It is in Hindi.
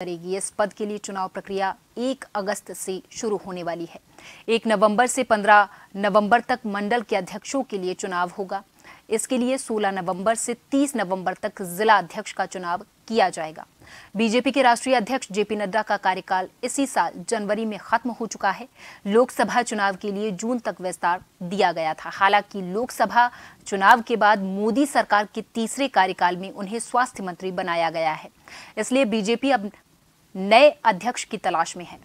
करेगी। इस पद के लिए चुनाव प्रक्रिया 1 अगस्त से शुरू होने वाली है। 1 नवंबर से 15 नवंबर तक मंडल के अध्यक्षों के लिए चुनाव होगा। इसके लिए 16 नवंबर से 30 नवंबर तक जिला अध्यक्ष का चुनाव किया जाएगा। बीजेपी के राष्ट्रीय अध्यक्ष जेपी नड्डा का कार्यकाल इसी साल जनवरी में खत्म हो चुका है। लोकसभा चुनाव के लिए जून तक विस्तार दिया गया था। हालाँकि लोकसभा चुनाव के बाद मोदी सरकार के तीसरे कार्यकाल में उन्हें स्वास्थ्य मंत्री बनाया गया है। इसलिए बीजेपी अब नए अध्यक्ष की तलाश में है।